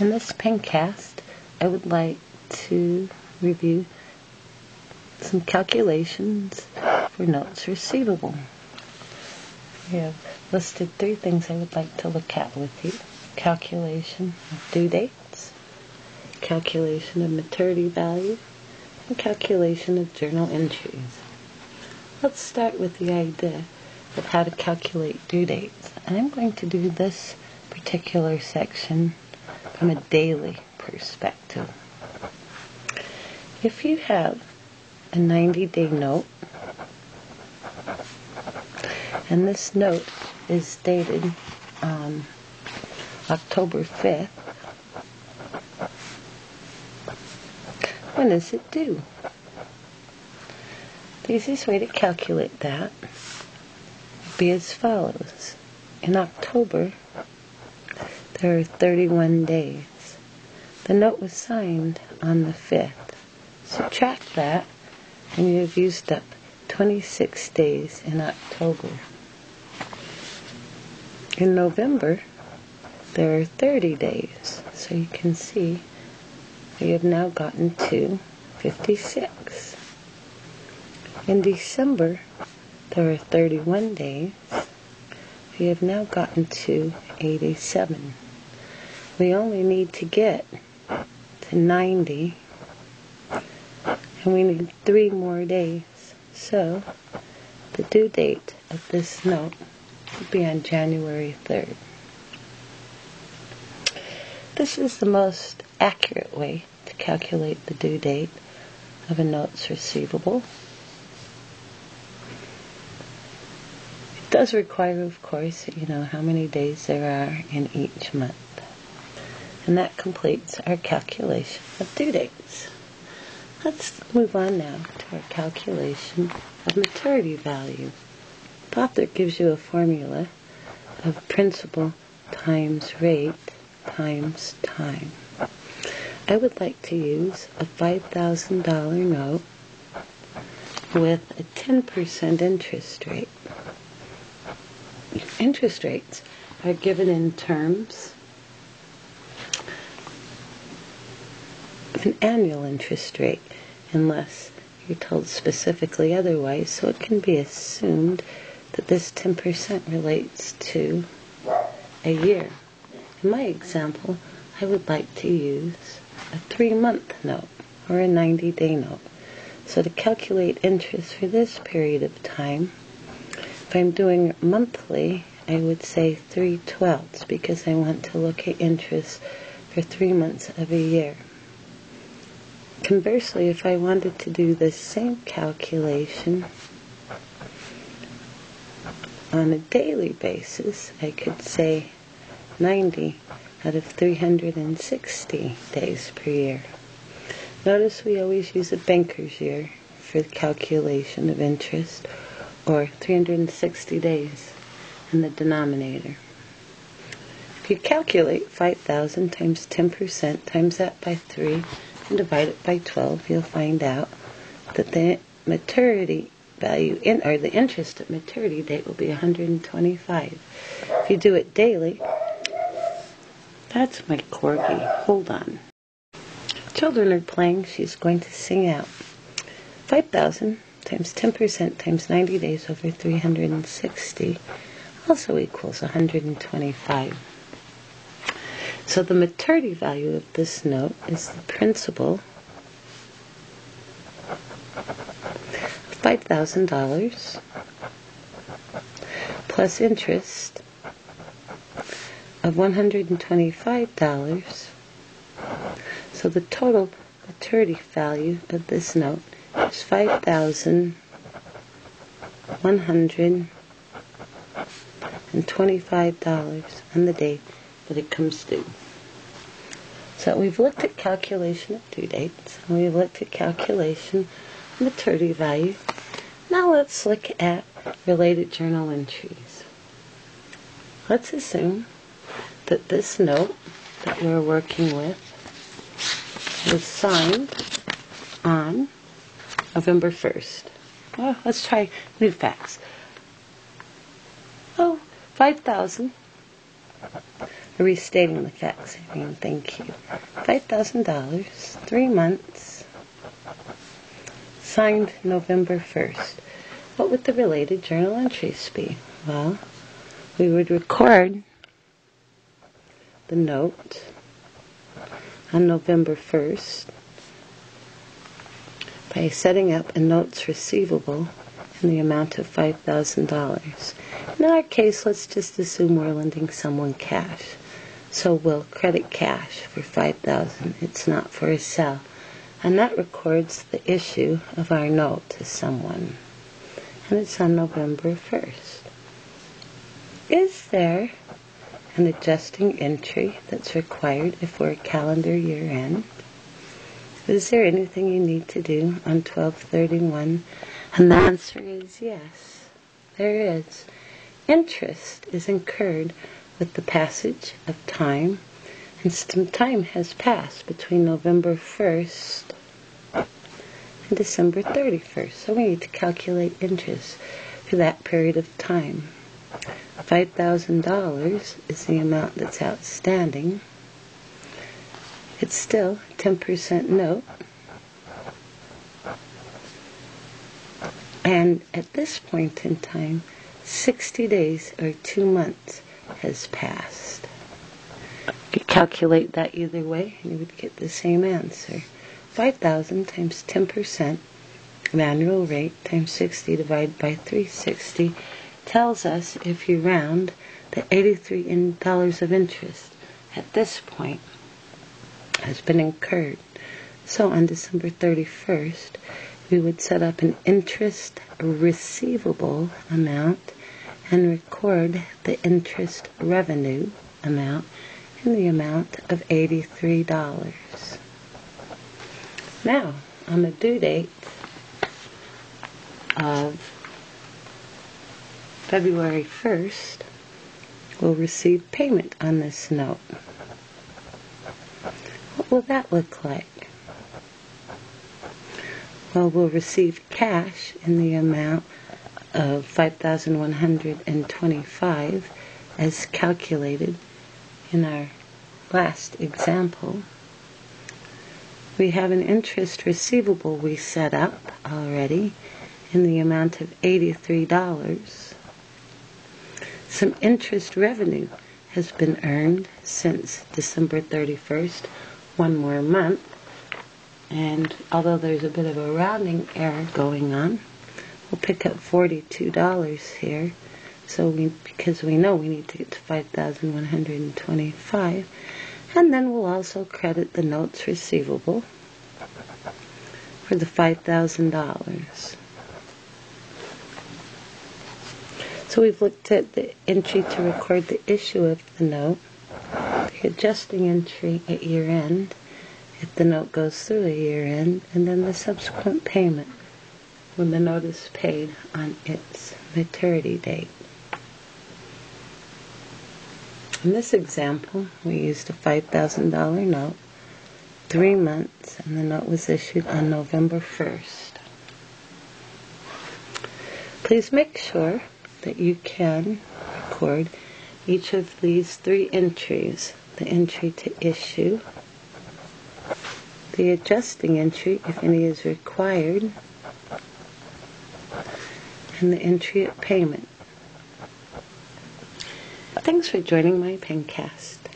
In this pencast, I would like to review some calculations for notes receivable. We have listed three things I would like to look at with you. Calculation of due dates, calculation of maturity value, and calculation of journal entries. Let's start with the idea of how to calculate due dates. I'm going to do this particular section from a daily perspective. If you have a 90 day note, and this note is dated on October 5th, when is it due? The easiest way to calculate that would be as follows. In October, there are 31 days. The note was signed on the 5th. Subtract that, and you have used up 26 days in October. In November, there are 30 days, so you can see we have now gotten to 56. In December, there are 31 days. We have now gotten to 87 we only need to get to 90 and we need three more days. So the due date of this note will be on January 3rd. This is the most accurate way to calculate the due date of a notes receivable. It does require, of course, you know how many days there are in each month. And that completes our calculation of due dates. Let's move on now to our calculation of maturity value. Author gives you a formula of principal times rate times time. I would like to use a $5,000 note with a 10% interest rate. Interest rates are given in terms an annual interest rate unless you're told specifically otherwise. So it can be assumed that this 10% relates to a year. In my example, I would like to use a three month note or a 90 day note. So to calculate interest for this period of time, if I'm doing monthly, I would say 3 twelfths because I want to look at interest for three months of a year. Conversely, if I wanted to do the same calculation on a daily basis, I could say 90 out of 360 days per year. Notice we always use a banker's year for the calculation of interest, or 360 days in the denominator. If you calculate 5,000 times 10% times that by 3, and divide it by 12, you'll find out that the maturity value in or the interest at maturity date will be 125. If you do it daily, that's my corgi. Hold on. Children are playing. She's going to sing out 5,000 times 10% times 90 days over 360 also equals 125. So the maturity value of this note is the principal of $5,000 plus interest of $125. So the total maturity value of this note is $5,125 on the day that it comes due. So we've looked at calculation of due dates, and we've looked at calculation of maturity value. Now let's look at related journal entries. Let's assume that this note that we're working with was signed on November 1st. Well, let's try new facts. Oh, 5,000 restating the facts. I mean, thank you. $5,000, three months, signed November 1st. What would the related journal entries be? Well, we would record the note on November 1st by setting up a notes receivable in the amount of $5,000. In our case, let's just assume we're lending someone cash. So we'll credit cash for 5000 It's not for a sale. And that records the issue of our note to someone. And it's on November 1st. Is there an adjusting entry that's required if we're calendar year end? Is there anything you need to do on 1231? And the answer is yes, there is. Interest is incurred with the passage of time, and some time has passed between November 1st and December 31st. So we need to calculate interest for that period of time. $5,000 is the amount that's outstanding. It's still a 10% note. And at this point in time, 60 days or two months has passed. You calculate that either way, and you would get the same answer. 5,000 times 10% of annual rate times 60 divided by 360 tells us, if you round, that $83 of interest at this point has been incurred. So on December 31st, we would set up an interest receivable amount and record the interest revenue amount in the amount of $83. Now, on the due date of February 1st, we'll receive payment on this note. What will that look like? Well, we'll receive cash in the amount of 5,125 as calculated in our last example. We have an interest receivable we set up already in the amount of $83. Some interest revenue has been earned since December 31st, one more month. And although there's a bit of a rounding error going on, we'll pick up $42 here. So we, because we know we need to get to 5,125. And then we'll also credit the notes receivable for the $5,000. So we've looked at the entry to record the issue of the note, the adjusting entry at year end, if the note goes through a year end, and then the subsequent payment when the note is paid on its maturity date. In this example, we used a $5,000 note, three months, and the note was issued on November 1st. Please make sure that you can record each of these three entries. The entry to issue, the adjusting entry, if any is required, and the entry at payment. Thanks for joining my pencast.